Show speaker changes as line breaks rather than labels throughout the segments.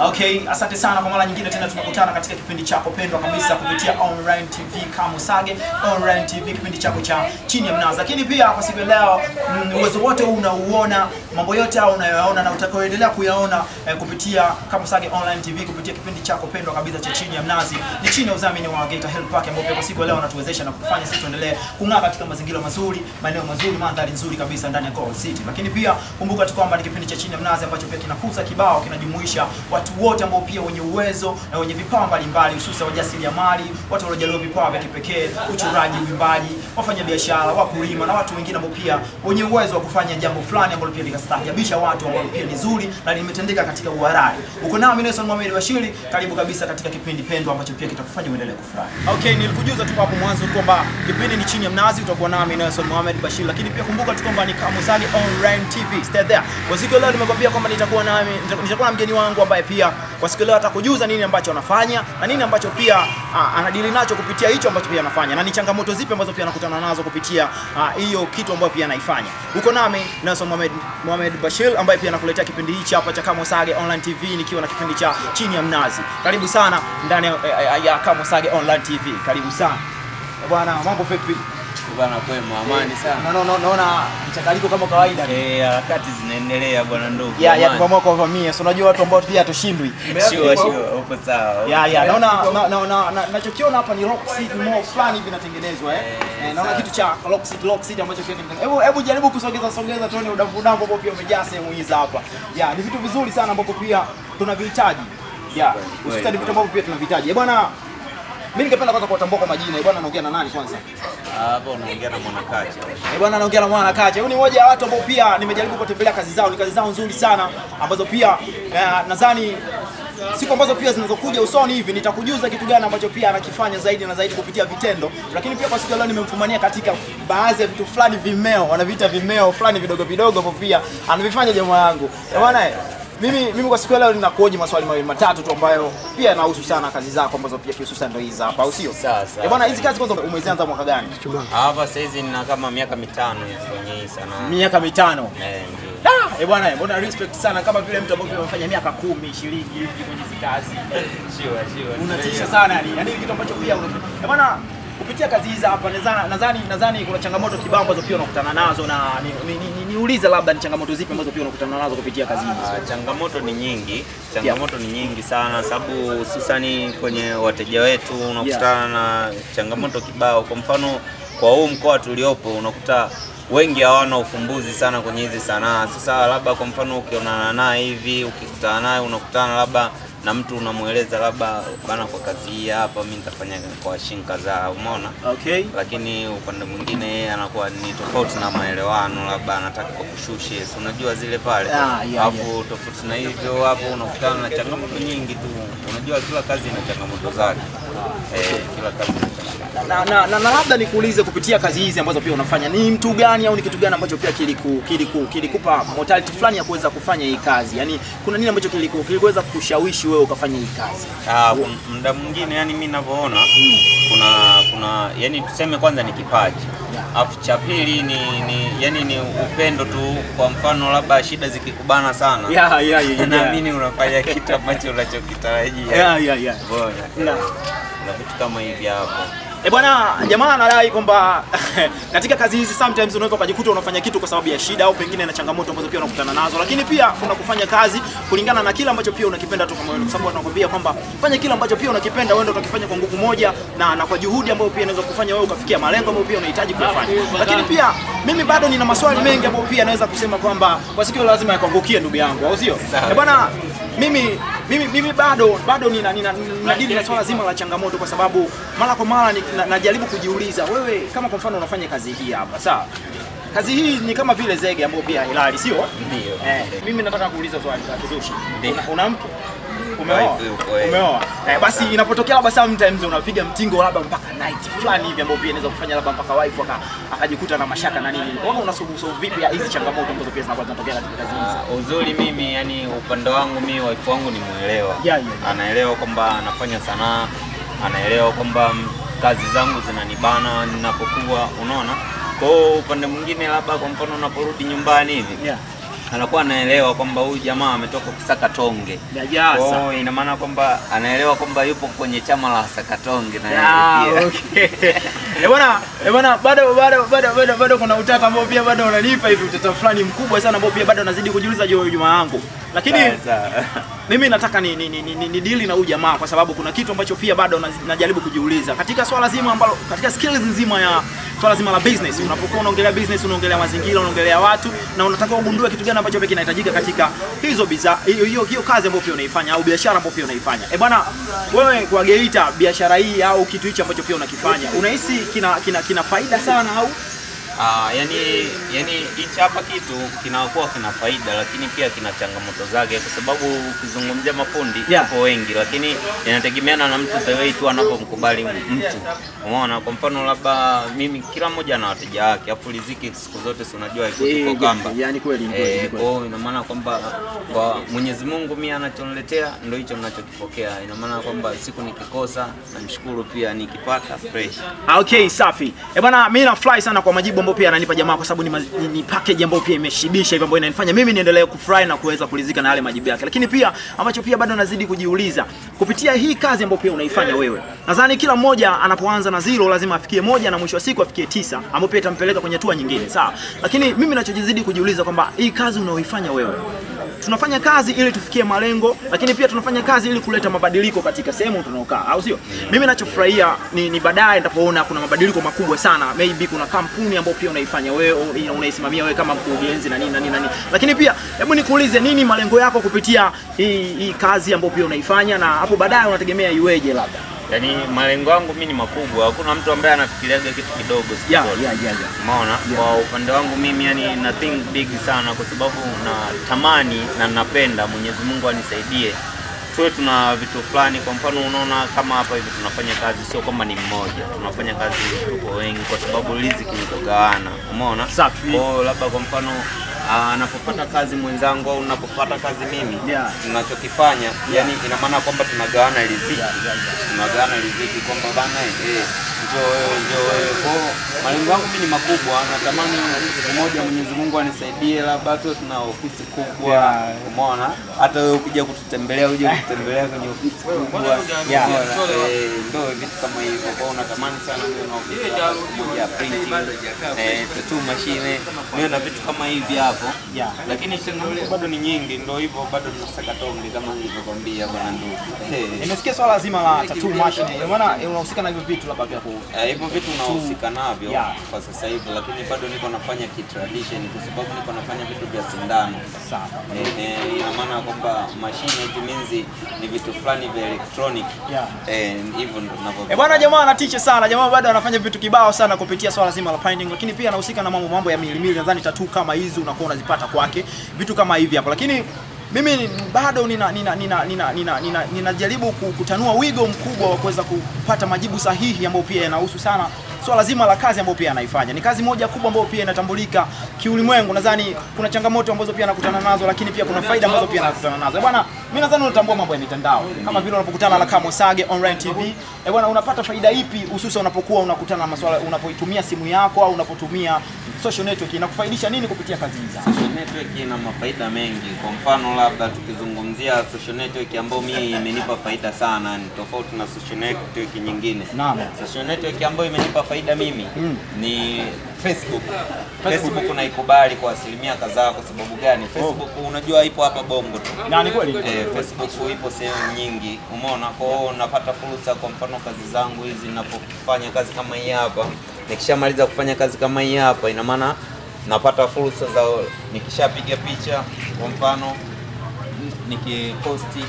Okay, asante sana kwa mara nyingine tena tumekutana katika kipindi chako pendwa kabisa kupitia Online TV Kamusage, Online TV kipindi chako cha chini ya mnazi. Lakini pia kwa siku leo mm, uwezo wote unauona, mambo yote au unayoyaona na utakayoendelea kuyaona eh, kupitia Kamusage Online TV kupitia kipindi chako pendwa kabisa cha chini ya mnazi ni chini ya udhamini wa Geita Health Park ambao kwa siku leo anatuwezesha na kutufanya sisi tuendelee kung'aa katika mazingira mazuri, maeneo mazuri, mandhari nzuri kabisa ndani ya Gold City. Lakini pia kumbuka tu kwamba ni kipindi cha chini ya mnazi ambacho pia kinakuza kibao kinajumuisha watu wote ambao pia wenye uwezo na wenye vipawa mbalimbali hususan wajasiriamali, watu waliojaliwa vipawa vya kipekee, uchoraji, uimbaji, wafanya biashara, wakulima na watu wengine ambao pia wenye uwezo wa kufanya jambo fulani ambalo pia likastaajabisha watu ambalo pia ni zuri na limetendeka katika uharari. Uko nami Nelson Mohamed Bashiri, karibu kabisa katika kipindi pendwa ambacho pia kitakufanya uendelee kufurahi. Okay, nilikujuza tu hapo mwanzo kwamba kipindi ni chini ya mnazi, utakuwa nami Nelson Mohamed Bashiri, lakini pia kumbuka tu kwamba ni Kamuzali Online TV. Stay there. Kwa siku leo nimekwambia kwamba nitakuwa nami nitakuwa na mgeni wangu ambaye pia kwa siku leo atakujuza nini ambacho anafanya na nini ambacho pia anadili nacho kupitia hicho ambacho pia anafanya na ni changamoto zipi ambazo pia anakutana nazo kupitia hiyo kitu ambayo pia anaifanya. Uko nami Nelson Mohamed Mohamed Bashir ambaye pia anakuletea kipindi hichi hapa cha Kamusage Online TV nikiwa na kipindi cha chini ya mnazi. Karibu sana ndani ya, ya, ya Kamusage Online TV. Karibu sana. Bwana, mambo vipi?
Bwana kwema, amani sana.
Naona no, naona mchakaliko kama kawaida.
Eh, harakati zinaendelea bwana ndugu.
Ya ya
Amani.
tumeamua kuwavamia. So unajua watu ambao pia hatushindwi.
Sure, sure, uko sawa.
Ya ya naona naona na- na- na- nachokiona hapa ni Rock seed more fulani hivi inatengenezwa eh.
Eh,
Eh, naona kitu cha Rock seed Rock seed ambacho pia kimetengenezwa. Hebu hebu jaribu kusogeza sogeza tuone udambu udavu ambao pia umejaa sehemu hizi hapa. Ya ni vitu vizuri sana ambapo pia tunavihitaji. Ya usitadi vitu ambavyo pia tunavihitaji. Eh bwana mimi ningependa kwanza kuwatambua kwa majina. Eh bwana anaongea na nani kwanza?
Hapo unaongea na mwanakacha.
Eh bwana anaongea na mwana Kacha. Huyu ni mmoja wa watu ambao pia nimejaribu kutembelea kazi zao, ni kazi zao nzuri sana ambazo pia eh, nadhani siku ambazo pia zinazokuja usoni hivi nitakujuza kitu gani ambacho pia anakifanya zaidi na zaidi kupitia vitendo, lakini pia kwa siku leo nimemfumania katika baadhi ya vitu fulani vimeo, wanaviita vimeo fulani vidogo vidogo hapo pia anavifanya jamaa yangu. Eh bwana eh, mimi mimi kwa siku ya leo ninakuoji maswali mawili matatu tu ambayo pia yanahusu sana kazi zako ambazo pia kihususa ndio hizi hapa, au sio?
Sawa.
Eh bwana, hizi kazi kwanza umezianza mwaka gani?
Hapa sasa hizi nina kama miaka mitano kwenye hii sanaa.
Miaka mitano.
Eh, ndio.
Ah, eh bwana, mbona respect sana kama vile mtu ambaye amefanya miaka 10, 20 hivi kwenye hizi kazi.
Sure, sure.
Unatisha sana yani. Yaani kitu ambacho pia una- eh bwana kupitia kazi hizi hapa nadhani nadhani kuna changamoto kibao ambazo pia unakutana nazo na niulize ni- ni- ni- labda ni changamoto zipi ambazo pia unakutana nazo kupitia kazi hizi.
Ah, changamoto ni nyingi, changamoto ni nyingi sana, sababu hususani kwenye wateja wetu unakutana na changamoto kibao. Kwa mfano kwa huu mkoa tuliopo, unakuta wengi hawana ufumbuzi sana kwenye hizi sanaa. Sasa labda kwa mfano ukionana naye hivi, ukikutana naye unakutana labda na mtu unamweleza labda bana, kwa kazi hii hapa mimi nitafanya kwa shilingi kadhaa, umeona
Okay.
lakini upande mwingine yeye anakuwa ni tofauti na maelewano, labda anataka kukushushe, si unajua zile pale.
Ah, yeah,
Alafu tofauti na hivyo, hapo unakutana na changamoto nyingi tu. Unajua kila kazi ina changamoto zake, eh, kila kazi
Na, na, na, na labda nikuulize kupitia kazi hizi ambazo pia unafanya ni mtu gani au ni kitu gani ambacho pia kiliku, kiliku, kilikupa mortality fulani ya kuweza kufanya hii kazi? Yani kuna nini ambacho kiliku, kilikuweza kushawishi wewe ukafanya hii kazi?
Ah, muda mwingine yani mimi ninavyoona hmm. kuna kuna yani tuseme kwanza ni kipaji. afu cha pili ni, ni yani ni upendo tu. Kwa mfano labda shida zikikubana sana,
Yeah, yeah, yeah, yeah.
naamini unafanya kitu ambacho unachokitarajia.
Yeah, yeah, yeah.
Bora.
Na,
Na vitu kama hivi hapo.
E bwana, jamaa anadai kwamba katika kazi hizi sometimes unaweza ukajikuta unafanya kitu kwa sababu ya shida au pengine na changamoto ambazo pia unakutana nazo, lakini pia kuna kufanya kazi kulingana na kile ambacho pia unakipenda toka moyoni, kwa sababu anakuambia kwamba fanya kile ambacho pia unakipenda, wewe ndio utakifanya kwa nguvu moja na, na kwa juhudi ambayo pia inaweza kufanya wewe ukafikia malengo ambayo pia unahitaji kuyafanya. Lakini pia mimi bado nina maswali mengi ambayo pia naweza kusema kwamba kwa siku lazima yakuangukie ndugu yangu, au sio? E bwana, mimi mimi mimi bado bado nina nina, nina dili na swala zima la changamoto kwa sababu mara kwa mara najaribu na- kujiuliza wewe kama kwa mfano unafanya kazi hii hapa sawa kazi hii ni kama vile zege ambayo pia hilali sio
Ndio.
eh, mimi nataka kuuliza swali la kizushi
Ndio.
una, una mke umeoa
eh.
umeoa eh, basi inapotokea labda sometimes unapiga mtingo labda mpaka night fulani hivi ambao pia inaweza kufanya labda mpaka wife aka- akajikuta na mashaka na nini wewe unasuluhisha vipi ya hizi changamoto ambazo pia zinakuwa zinatokea katika kazi hizi
Ah, Uzuri mimi yani upande wangu mimi wife wangu ni mwelewa.
Yeah, yeah.
Anaelewa kwamba anafanya sanaa, anaelewa kwamba kazi zangu zinanibana ninapokuwa, unaona. Kwa upande mwingine labda kwa mfano unaporudi nyumbani hivi
yeah.
Anakuwa anaelewa kwamba huyu jamaa ametoka kusaka tonge. Kwa ina maana kwamba anaelewa kwamba yupo kwenye chama la sakatonge na
Ah,
yeye pia.
okay. Eh bwana, eh bwana bado bado bado bado bado kuna utata ambao pia bado unanipa hivi utata fulani mkubwa sana ambao pia bado nazidi kujiuliza juu ya Juma yangu. Lakini. Mimi nataka ni, ni, ni, ni, ni, dili na huyu jamaa kwa sababu kuna kitu ambacho pia bado najaribu kujiuliza katika swala zima ambalo katika skills nzima ya swala zima la business. Unapokuwa unaongelea business, unaongelea mazingira, unaongelea watu na unataka ugundue kitu gani ambacho kinahitajika katika hizo bidhaa hiyo hiyo hiyo kazi ambayo pia unaifanya au biashara ambayo pia unaifanya. Eh bwana, wewe kwa Geita biashara hii au kitu hichi ambacho pia unakifanya unahisi kina, kina, kina faida sana au
Ah, yani yani hichi hapa kitu kinakuwa kina faida lakini pia kina changamoto zake, kwa sababu ukizungumzia mafundi
Yeah.
hapo wengi, lakini inategemeana na mtu the way tu anapomkubali mtu. Umeona, kwa mfano labda mimi, kila mmoja ana wateja wake, afu riziki siku zote si unajua iko tuko kamba
yani kweli
Eh,
kweli.
kwa hiyo ina maana kwamba kwa Mwenyezi Mungu mimi anachoniletea ndio hicho ninachokipokea. Ina maana kwamba siku nikikosa namshukuru, pia nikipata fresh.
Okay, safi. Eh bwana, mimi nafurahi sana kwa majibu ambayo pia ananipa jamaa kwa sababu ni, maz- ni, ni package ambayo pia imeshibisha hivyo ambayo inanifanya mimi niendelee kufurahi na kuweza kulizika na yale majibu yake. Lakini pia ambacho pia bado nazidi kujiuliza kupitia hii kazi ambayo pia unaifanya wewe. Nadhani kila mmoja anapoanza na zero lazima afikie moja na mwisho wa siku afikie tisa ambayo pia itampeleka kwenye hatua nyingine. Sawa. Lakini mimi nachojizidi kujiuliza kwamba hii kazi unaoifanya wewe tunafanya kazi ili tufikie malengo, lakini pia tunafanya kazi ili kuleta mabadiliko katika sehemu tunaokaa, au sio? Mimi nachofurahia ni, ni baadaye nitapoona kuna mabadiliko makubwa sana, maybe kuna kampuni ambayo pia unaifanya wewe, unaisimamia wewe kama mkurugenzi na nini na nini na nini. Lakini pia hebu nikuulize, nini malengo yako kupitia hii, hii kazi ambayo pia unaifanya, na hapo baadaye unategemea iweje labda?
Yaani malengo yangu mimi ni makubwa, hakuna mtu ambaye anafikiriaga kitu kidogo siku
Yeah,
zote.
yeah, yeah, yeah.
Umeona? Kwa upande wangu mimi yani na think big sana kwa sababu natamani na napenda Mwenyezi Mungu anisaidie tuwe tuna vitu fulani. Kwa mfano, unaona kama hapa hivi tunafanya kazi, sio kwamba ni mmoja, tunafanya kazi tuko wengi, kwa sababu riziki ni kugawana. Umeona?
Safi.
Kwa labda kwa mfano anapopata kazi mwenzangu au unapopata kazi mimi
Yeah.
tunachokifanya yani ina maana kwamba tunagawana riziki yeah, yeah, yeah. tunagawana riziki kwamba bana eh, njoo wewe njoo wewe. Malengo yangu mimi ni makubwa, natamani siku moja Mwenyezi Mungu anisaidie, labda tu tuna ofisi kubwa,
Yeah.
umeona, hata wewe ukija kututembelea uje kutembelea kwenye ofisi kubwa,
Yeah.
eh, ndio vitu kama hivyo. Kwa natamani sana niwe na ofisi moja ya printing, eh, tattoo machine, niwe na vitu kama hivi hapo
Yeah.
lakini changamoto bado ni nyingi, ndio hivyo, bado tunasaka tonge kama nilivyokwambia bwana ndugu. Eh,
Nimesikia swala zima la tattoo machine, maana unahusika na hivyo vitu labda vya ku
eh, hivyo vitu unahusika navyo
Yeah.
kwa sasa hivi, lakini bado niko nafanya kitradition kwa sababu niko nafanya vitu vya sindano.
sawa.
Eh, eh, ina maana kwamba mashine it means ni vitu fulani vya electronic.
Yeah.
Eh, hivyo ndo tunavyo.
Eh bwana, jamaa anatisha sana. Jamaa bado anafanya vitu kibao sana kupitia swala zima la painting, lakini pia anahusika na mambo mambo ya milimili. Nadhani tattoo kama hizi unakuwa unazipata kwake, vitu kama hivi hapo. Lakini mimi bado nina nina nina nina nina nina ninajaribu kutanua wigo mkubwa wa kuweza kupata majibu sahihi ambayo pia yanahusu sana swala zima la kazi ambayo pia anaifanya. Ni kazi moja kubwa ambayo pia inatambulika kiulimwengu. Nadhani kuna changamoto ambazo pia anakutana nazo, lakini pia kuna faida ambazo pia anakutana nazo. Bwana, mimi nadhani unatambua mambo ya mitandao kama vile unapokutana na Kamo Sage Online TV. Eh bwana, unapata faida ipi hususan unapokuwa unakutana na masuala unapoitumia simu yako au unapotumia social network inakufaidisha nini kupitia kazi hizi?
Social network ina mafaida mengi. Kwa mfano labda tukizungumzia social network ambayo mimi imenipa faida sana, ni tofauti na social network nyingine.
Naam.
Social network ambayo imenipa faida mimi
Mm.
ni Facebook.
Facebook.
Facebook naikubali kwa asilimia kadhaa. Kwa sababu gani? Facebook oh. unajua ipo hapa Bongo tu.
Na ni kweli.
Eh, Facebook ipo sehemu nyingi, umeona. Kwa hiyo napata fursa, kwa mfano kazi zangu hizi, ninapofanya kazi kama hii hapa, nikishamaliza kufanya kazi kama hii hapa, ina maana napata fursa za nikishapiga picha, kwa mfano nikiposti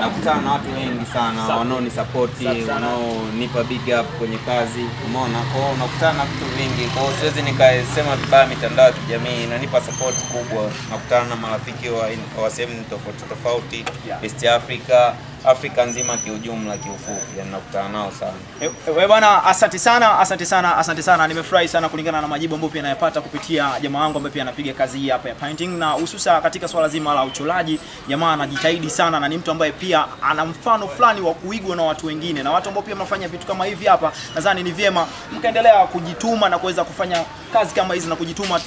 nakutana na watu wengi sana wanaonisapoti wanaonipa big up kwenye kazi, umeona. Kwao unakutana nakutana na vitu vingi, kwao siwezi nikasema vibaya. Mitandao ya kijamii inanipa support kubwa, nakutana na marafiki wa, wa sehemu tofauti tofauti. East Africa Afrika nzima kiujumla, kiufupi, yani nakutana nao sana.
Eh, eh, bwana, asante sana, asante sana, asante sana. Nimefurahi sana kulingana na majibu ambayo pia nayapata kupitia jamaa wangu ambaye pia anapiga kazi hii hapa ya painting, na hususa katika swala zima la uchoraji. Jamaa anajitahidi sana na ni mtu ambaye pia ana mfano fulani wa kuigwa na watu wengine, na watu ambao pia mnafanya vitu kama hivi hapa, nadhani ni vyema mkaendelea kujituma na kuweza kufanya kazi kama hizi na kujituma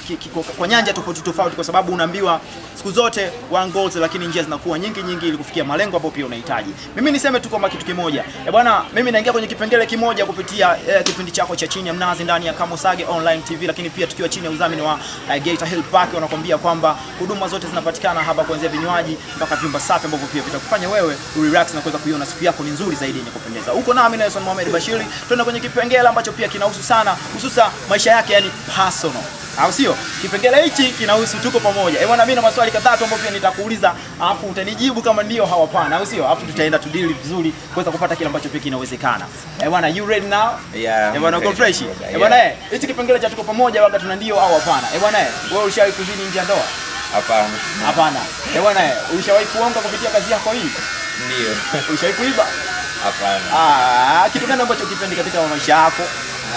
kwa nyanja tofauti tofauti, kwa sababu unaambiwa siku zote one goals, lakini njia zinakuwa nyingi nyingi ili kufikia malengo ambayo pia unahitaji. Mimi niseme tu kwamba kitu kimoja. Eh bwana, mimi naingia kwenye kipengele kimoja kupitia eh, kipindi chako cha chini ya mnazi ndani ya Kamusage Online TV, lakini pia tukiwa chini ya udhamini wa eh, Geita Hill Park, wanakuambia kwamba huduma zote zinapatikana hapa, kuanzia vinywaji mpaka vyumba safi ambavyo pia vitakufanya wewe relax na kuweza kuiona siku yako ni nzuri zaidi yenye kupendeza. Uko nami Nelson Mohamed Bashiri, tuna kwenye kipengele ambacho pia kinahusu sana hususa maisha yake, yani personal au sio? Kipengele hichi kinahusu tuko pamoja. Eh bwana, mimi na maswali kadhaa tu ambayo pia nitakuuliza, alafu utanijibu kama ndio au hapana, au sio? Alafu tutaenda tudili vizuri kuweza kupata kile ambacho pia kinawezekana. Eh bwana, you ready now?
Yeah,
Eh bwana, uko fresh? Eh bwana, eh hichi kipengele cha tuko pamoja waga tuna ndio au hapana. Eh bwana, eh wewe ushawahi kuzini nje ya ndoa?
Hapana,
Hapana. Eh bwana, eh ushawahi kuonga kupitia kazi yako hii?
ndio,
ushawahi kuiba?
hapana.
Ah, kitu gani ambacho kipendi katika maisha yako?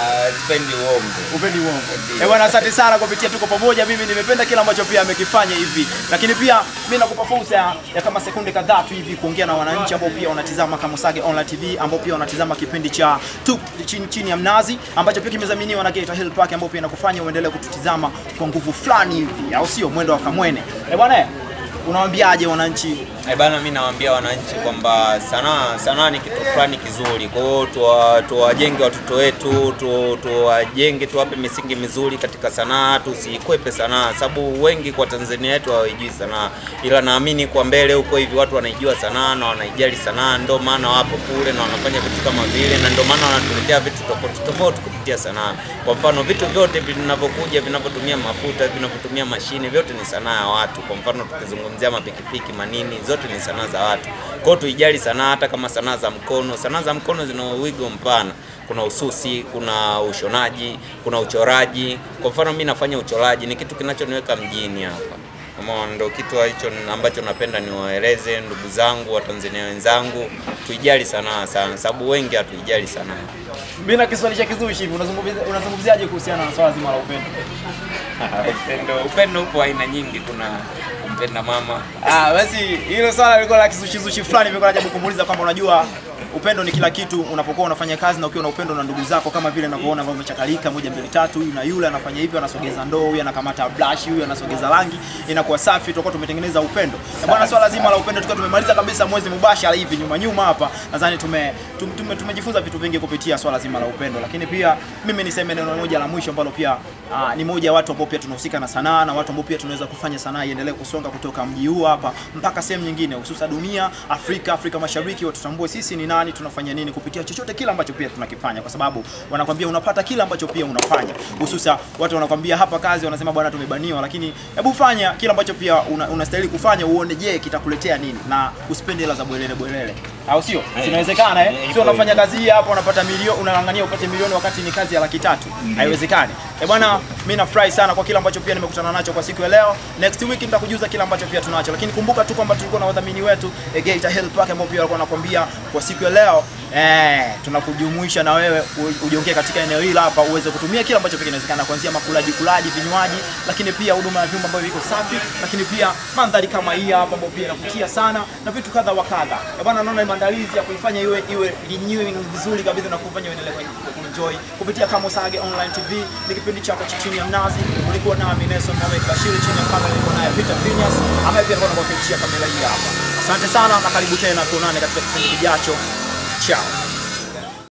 Ah, Sipendi uongo.
upendi uongo. Eh bwana, asante sana kupitia tuko pamoja. Mimi nimependa kila ambacho pia amekifanya hivi, lakini pia mimi nakupa fursa ya, ya kama sekunde kadhaa tu hivi kuongea na wananchi ambao pia wanatizama Kamusage Online TV, ambao pia wanatizama kipindi cha tu chini, chini ya mnazi ambacho pia kimedhaminiwa na Geita Hill Park, ambao pia inakufanya uendelee kututizama kwa nguvu fulani hivi, au sio? Mwendo wa kamwene. Eh bwana, eh, unawaambiaje wananchi?
Eh bana, mimi nawaambia wananchi kwamba sanaa sanaa ni kitu fulani kizuri. Kwa hiyo tuwa- tuwajenge watoto wetu, tu- tuwajenge, tuwape misingi mizuri katika sanaa, tusikwepe sanaa, sababu wengi kwa Tanzania yetu hawajui sanaa, ila naamini kwa mbele huko hivi watu wanaijua sanaa na wanaijali sanaa, ndio maana wapo kule na wanafanya vitu kama vile, na ndio maana wanatuletea vitu tofauti tofauti kupitia sanaa. Kwa mfano vitu vyote vinavyokuja vinavyotumia mafuta, vinavyotumia mashine, vyote ni sanaa ya watu. Kwa mfano tukizungumzia mapikipiki, manini, zote ni sanaa za watu. Kwa tuijali sanaa, hata kama sanaa za mkono. Sanaa za mkono zina wigo mpana, kuna ususi, kuna ushonaji, kuna uchoraji. Kwa mfano mimi nafanya uchoraji, ni kitu kinachoniweka mjini hapa. Ndo kitu hicho ambacho napenda niwaeleze ndugu zangu Watanzania wenzangu, tuijali sanaa sana, sababu wengi hatuijali sanaa.
Mimi na Kiswahili cha kizushi hivi, unazungumzia unazungumziaje kuhusiana na swala zima la upendo?
Upendo, upendo upo aina nyingi, kuna kumpenda mama.
Ah, basi hilo swala lilikuwa la kizushizushi fulani, nilikuwa najaribu kumuuliza kwamba unajua upendo ni kila kitu unapokuwa unafanya kazi na ukiwa na upendo na ndugu zako, kama vile unavyoona ambao umechakalika moja mbili tatu, huyu na yule anafanya hivyo, anasogeza ndoo, huyu anakamata brush, huyu anasogeza rangi, inakuwa safi, tutakuwa tumetengeneza upendo. Na bwana, swala zima la upendo tukiwa tumemaliza kabisa mwezi mubashara hivi nyuma nyuma hapa, nadhani tume, tumejifunza tume, tume, vitu vingi kupitia swala zima la upendo, lakini pia mimi niseme neno moja la mwisho ambalo pia aa, ni moja ya watu ambao pia tunahusika na sanaa na watu ambao pia tunaweza kufanya sanaa iendelee kusonga kutoka mji huu hapa mpaka sehemu nyingine, hususa dunia, Afrika, Afrika Mashariki, watutambue sisi ni nani, tunafanya nini kupitia chochote kile ambacho pia tunakifanya, kwa sababu wanakwambia unapata kile ambacho pia unafanya. Hususa watu wanakwambia hapa kazi, wanasema bwana, tumebaniwa, lakini hebu fanya kile ambacho pia unastahili una- kufanya, uone je kitakuletea nini, na usipende hela za bwelele bwelele, au sio?
Inawezekana
Sinawezekana eh?
eh,
Sio unafanya kazi hii hapo unapata milioni, unang'ang'ania upate milioni wakati ni kazi ya laki tatu. Haiwezekani. Eh bwana, mimi nafurahi sana kwa kila ambacho pia nimekutana nacho kwa siku ya leo. Next week nitakujuza kila ambacho pia tunacho, lakini kumbuka tu kwamba tulikuwa na wadhamini wetu eh, Geita Health Park ambao pia walikuwa wanakuambia kwa siku ya leo eh, tunakujumuisha na wewe ujiongee katika eneo hili hapa uweze kutumia kila ambacho pia kinawezekana, kuanzia makulaji kulaji, vinywaji, lakini pia huduma ya vyumba ambavyo viko safi, lakini pia mandhari kama hii hapa ambayo pia inavutia sana na vitu kadha wa kadha. Eh bwana, naona maandalizi ya kuifanya iwe iwe renewing vizuri kabisa na kufanya uendelee kuenjoy kupitia Kamosage Online TV. Ni kipindi chako cha chini ya mnazi, ulikuwa nami Nelson Mohamed Bashir, chini ya kamera nilikuwa naye Peter Phineas ambaye pia alikuwa anakuhakikishia kamera hii hapa. Asante sana na karibu tena, tuonane katika kipindi kijacho. Ciao.